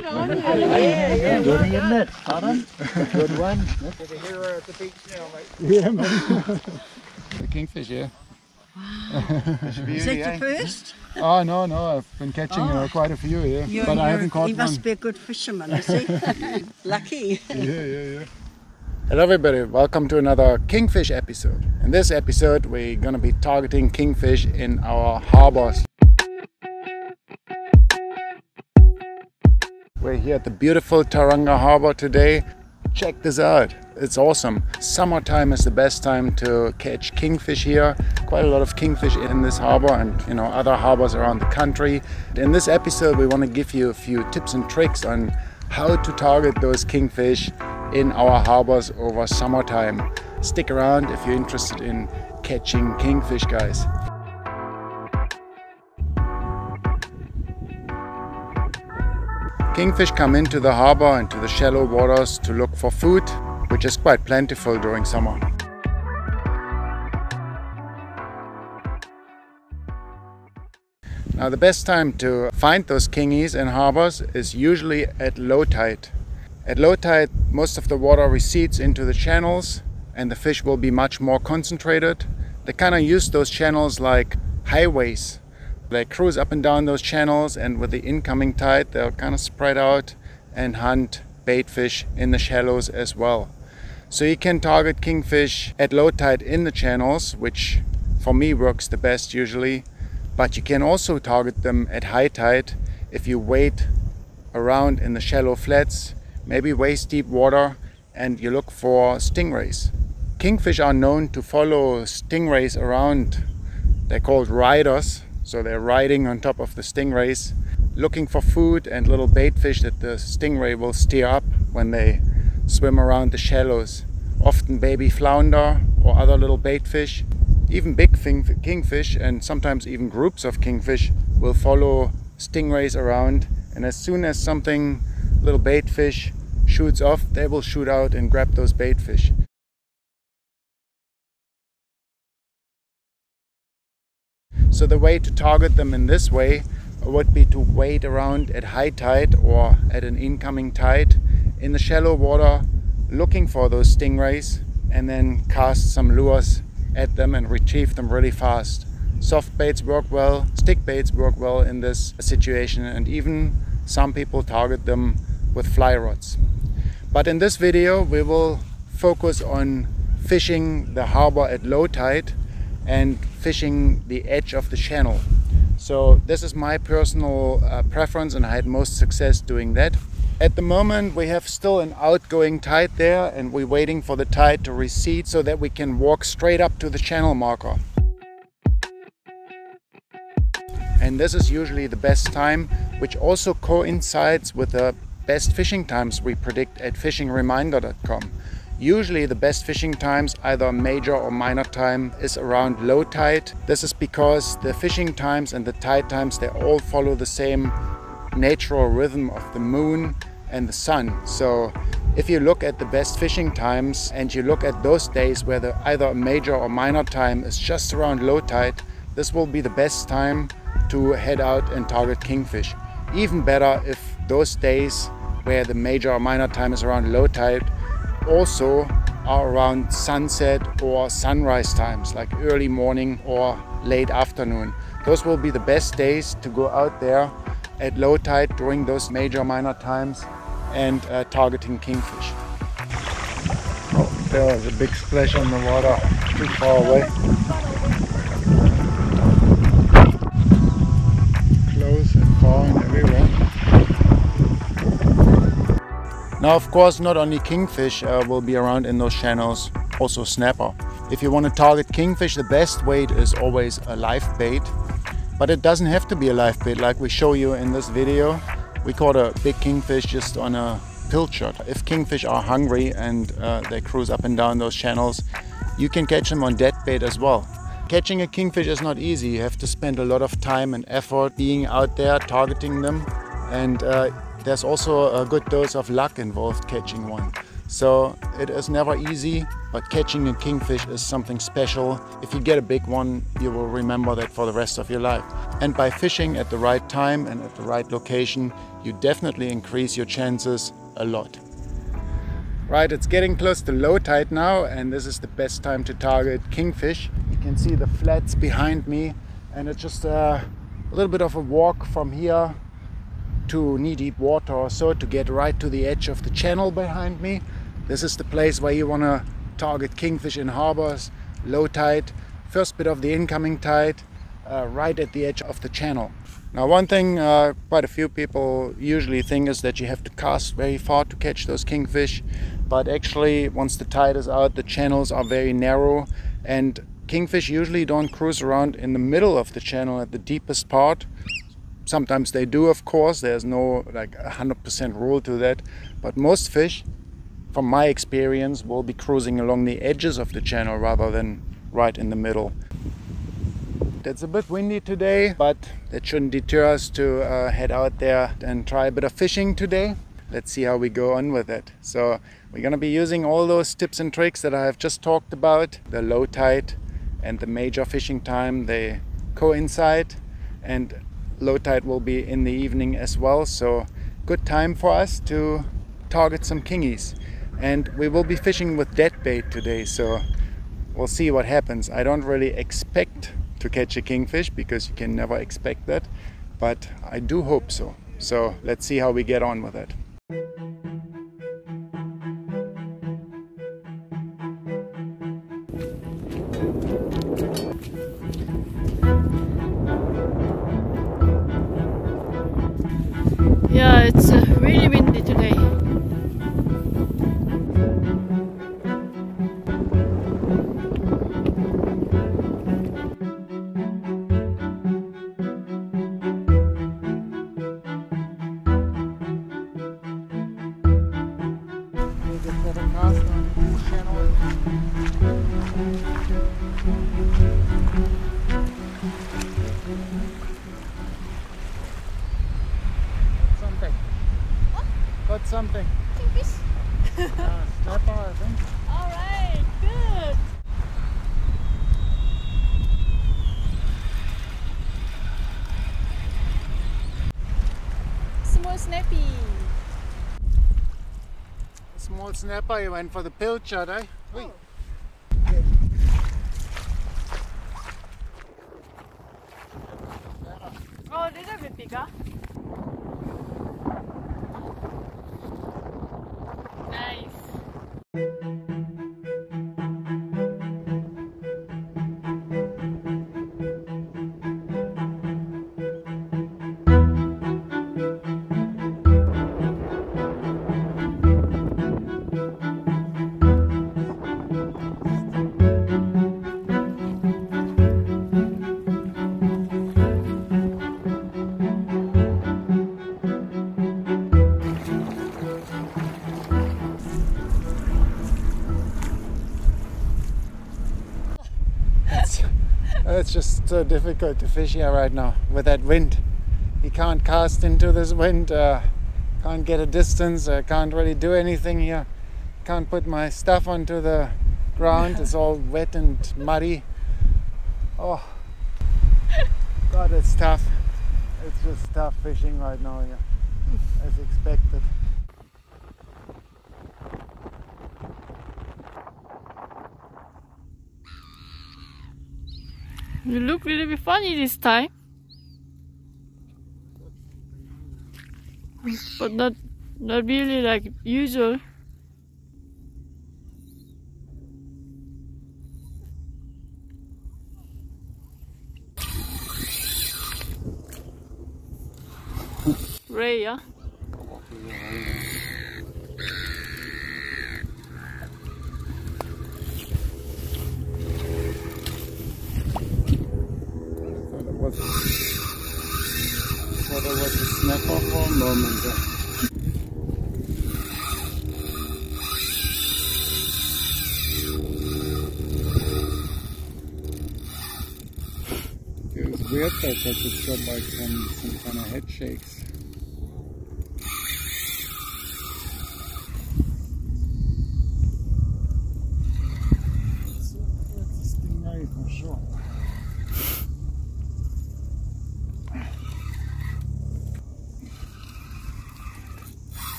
Good on you. Yeah, Good, isn't it? Pardon? Good one. You're the hero at the beach now, mate. Yeah, man. The kingfish, yeah. Is that your first? Oh no, no, I've been catching uh, quite a few, yeah. You're- but I haven't caught He one. must be a good fisherman, is he? Lucky. Yeah, yeah, yeah. Hello everybody, welcome to another Kingfish episode. In this episode we're gonna be targeting kingfish in our harbors. We're here at the beautiful Tauranga harbor today. Check this out, it's awesome. Summertime is the best time to catch kingfish here. Quite a lot of kingfish in this harbor and you know other harbors around the country. In this episode we want to give you a few tips and tricks on how to target those kingfish in our harbors over summertime. Stick around if you're interested in catching kingfish, guys. Kingfish come into the harbor, into the shallow waters to look for food, which is quite plentiful during summer. Now the best time to find those kingies in harbors is usually at low tide. At low tide, most of the water recedes into the channels and the fish will be much more concentrated. They kind of use those channels like highways. They cruise up and down those channels and with the incoming tide, they'll kind of spread out and hunt bait fish in the shallows as well. So you can target kingfish at low tide in the channels, which for me works the best usually. But you can also target them at high tide if you wait around in the shallow flats, maybe waist deep water, and you look for stingrays. Kingfish are known to follow stingrays around. They're called riders, so they're riding on top of the stingrays, looking for food and little bait fish that the stingray will steer up when they swim around the shallows. Often baby flounder or other little bait fish. Even big kingfish and sometimes even groups of kingfish will follow stingrays around, and as soon as something, little bait fish, shoots off, they will shoot out and grab those bait fish. So the way to target them in this way would be to wait around at high tide or at an incoming tide in the shallow water looking for those stingrays and then cast some lures at them and retrieve them really fast. Soft baits work well, stick baits work well in this situation and even some people target them with fly rods. But in this video we will focus on fishing the harbor at low tide and fishing the edge of the channel. So this is my personal uh, preference and I had most success doing that. At the moment we have still an outgoing tide there and we're waiting for the tide to recede so that we can walk straight up to the channel marker. And this is usually the best time, which also coincides with the best fishing times we predict at fishingreminder.com. Usually the best fishing times, either major or minor time, is around low tide. This is because the fishing times and the tide times, they all follow the same natural rhythm of the moon and the sun. So if you look at the best fishing times and you look at those days where the either a major or minor time is just around low tide, this will be the best time to head out and target kingfish. Even better if those days where the major or minor time is around low tide also are around sunset or sunrise times like early morning or late afternoon. Those will be the best days to go out there at low tide during those major minor times and uh, targeting kingfish. Oh, there was a big splash on the water too far away. Now, of course, not only kingfish uh, will be around in those channels, also snapper. If you want to target kingfish, the best bait is always a live bait. But it doesn't have to be a live bait like we show you in this video. We caught a big kingfish just on a pilchard. If kingfish are hungry and uh, they cruise up and down those channels, you can catch them on dead bait as well. Catching a kingfish is not easy. You have to spend a lot of time and effort being out there targeting them. And uh, there's also a good dose of luck involved catching one. So it is never easy, but catching a kingfish is something special. If you get a big one, you will remember that for the rest of your life. And by fishing at the right time and at the right location, you definitely increase your chances a lot. Right, it's getting close to low tide now, and this is the best time to target kingfish. You can see the flats behind me, and it's just a, a little bit of a walk from here to knee deep water or so to get right to the edge of the channel behind me. This is the place where you want to target kingfish in harbors, low tide, first bit of the incoming tide, uh, right at the edge of the channel. Now one thing uh, quite a few people usually think is that you have to cast very far to catch those kingfish, but actually once the tide is out the channels are very narrow and kingfish usually don't cruise around in the middle of the channel at the deepest part. Sometimes they do of course, there's no like 100% rule to that, but most fish from my experience, will be cruising along the edges of the channel rather than right in the middle. It's a bit windy today, but that shouldn't deter us to uh, head out there and try a bit of fishing today. Let's see how we go on with it. So we're going to be using all those tips and tricks that I have just talked about. The low tide and the major fishing time, they coincide and low tide will be in the evening as well. So good time for us to target some kingies. And we will be fishing with dead bait today so we'll see what happens. I don't really expect to catch a kingfish because you can never expect that but I do hope so. So let's see how we get on with it really windy small snapper you went for the pilchard eh. Oh, so difficult to fish here right now with that wind. You can't cast into this wind, uh, can't get a distance, uh, can't really do anything here. Can't put my stuff onto the ground, it's all wet and muddy. Oh, God, it's tough. It's just tough fishing right now here, as expected. You look really bit funny this time. But not not really like usual. Ray, yeah? thought it was thought it was a there. It was weird that just got like some, some kind of head shakes.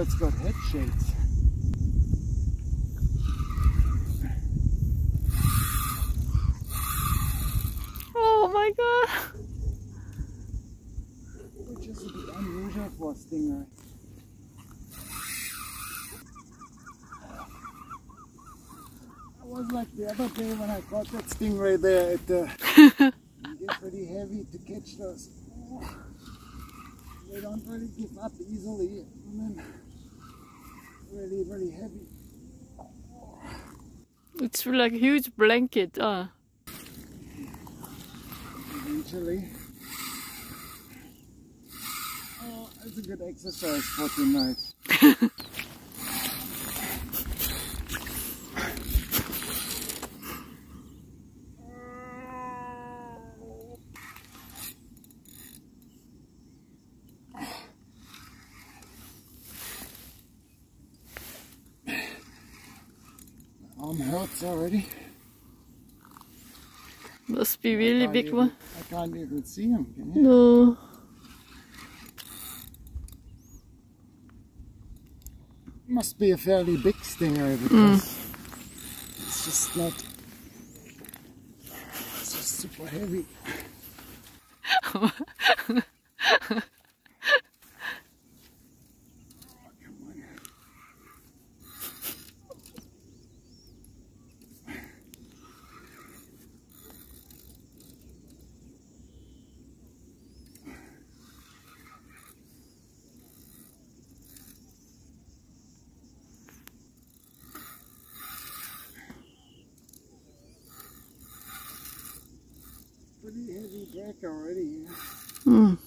That's got head shakes. Oh my god. Which is a bit unusual for a stingray. I was like the other day when I caught that stingray there. It uh, get pretty heavy to catch those. They don't really give up easily. Really, really heavy. It's like a huge blanket. Uh. Eventually. Oh, it's a good exercise for tonight. My already. Must be really big even- one. I can't even see him. Can you? No. Must be a fairly big stinger because hmm. it's just not. It's just super heavy. Pretty heavy drag already. Mm.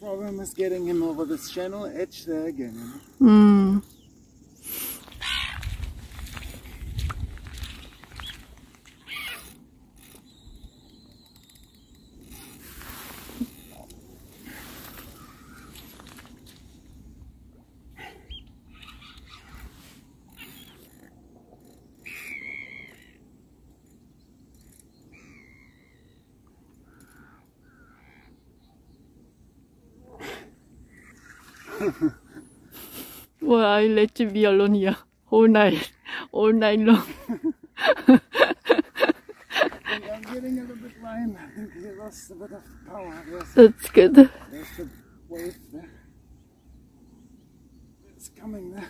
Problem is getting him over this channel edge there again. You Well, I let you be alone here all night, all night long. I'm getting a little bit line. I think he lost a bit of power. There's, That's good. there's the wave there. It's coming there.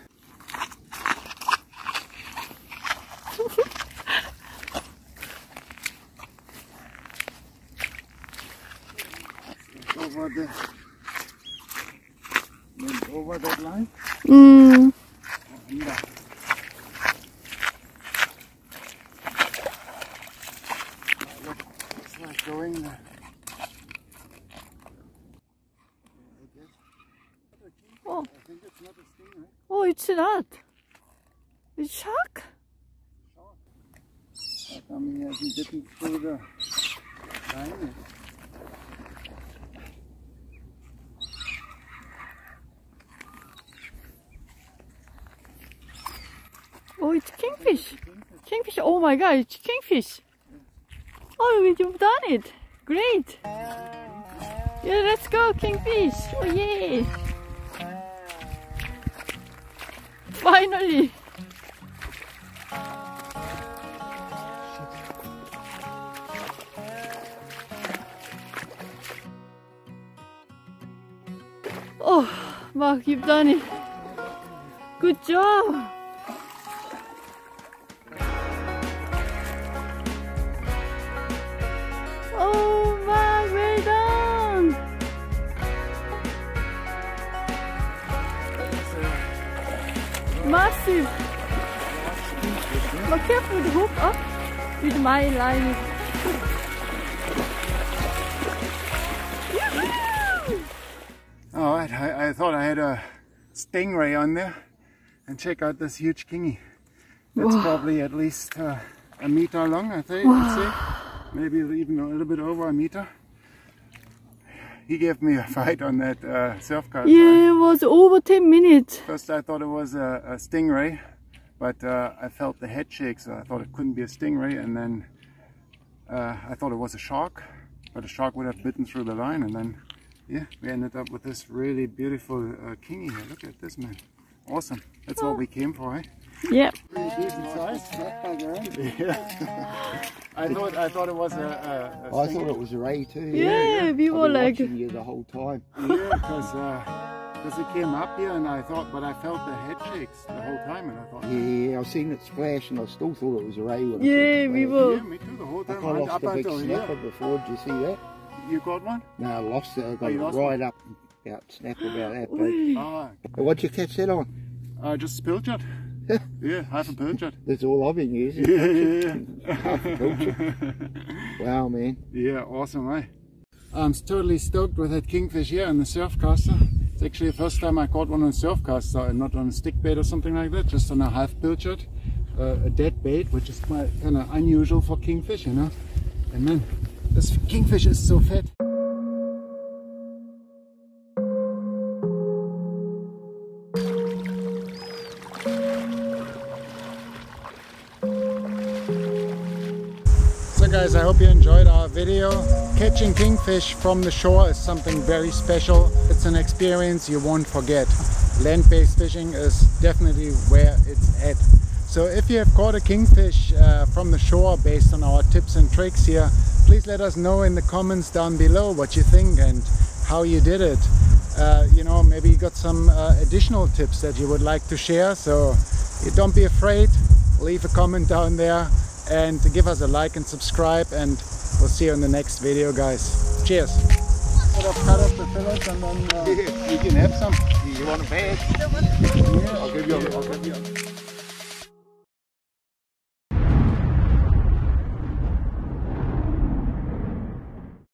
over the went over that line. Mm. Yeah. It's like going there. Oh. I think it's not a. Oh, it's not. It's shark. How come he hasn't through the line? It's kingfish. Kingfish. Oh my god, it's kingfish. Oh, you've done it. Great. Yeah, let's go, kingfish. Oh, yeah. Finally. Oh, Mark, you've done it. Good job. Massive. But careful the hook up with my line. Yoo-hoo! All right, I, I thought I had a stingray on there. And check out this huge kingy. That's probably at least uh, a meter long, I think. Maybe even a little bit over a meter. He gave me a fight on that uh, surf cast. Yeah, it was over 10 minutes. First I thought it was a, a stingray, but uh, I felt the head shake, so I thought it couldn't be a stingray. And then uh, I thought it was a shark, but a shark would have bitten through the line and then yeah we ended up with this really beautiful uh, kingy here look at this man awesome that's what we came for eh? Yep. pretty decent size yeah I thought I thought it was a, a, a I thought it was a ray too. Yeah, we I've were like, watching you the whole time. yeah because because it came up here and I thought but I felt the head shakes the whole time and I thought Yeah, I've seen it splash and I still thought it was a ray. When Yeah, seen we were- yeah me too the whole I time got right off up big snapper here before. Did you see that? you got one No, I lost it. I Oh, got you it lost right up about snapper about that big. ah What'd you catch that on? uh, just pilchard yeah half a pilchard That's all I've been using. yeah yeah yeah Wow, man. Yeah, awesome, eh? I'm totally stoked with that kingfish here on the surfcaster. It's actually the first time I caught one on a surfcaster and not on a stick bait or something like that, just on a half pilchard, uh, a dead bait, which is kind of unusual for kingfish, you know. And man, this kingfish is so fat. Hope you enjoyed our video. Catching kingfish from the shore is something very special. It's an experience you won't forget. Land-based fishing is definitely where it's at. So if you have caught a kingfish uh, from the shore based on our tips and tricks here, please let us know in the comments down below what you think and how you did it. Uh, you know, maybe you got some uh, additional tips that you would like to share. So don't be afraid, leave a comment down there and give us a like and subscribe and we'll see you in the next video guys. Cheers! Sort of cut up the fillets and then uh, you can have some. You want a bag? yeah, I'll give you